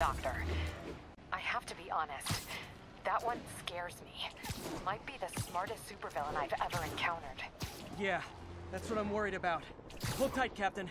Doctor. I have to be honest. That one scares me. Might be the smartest supervillain I've ever encountered. Yeah, that's what I'm worried about. Hold tight, Captain.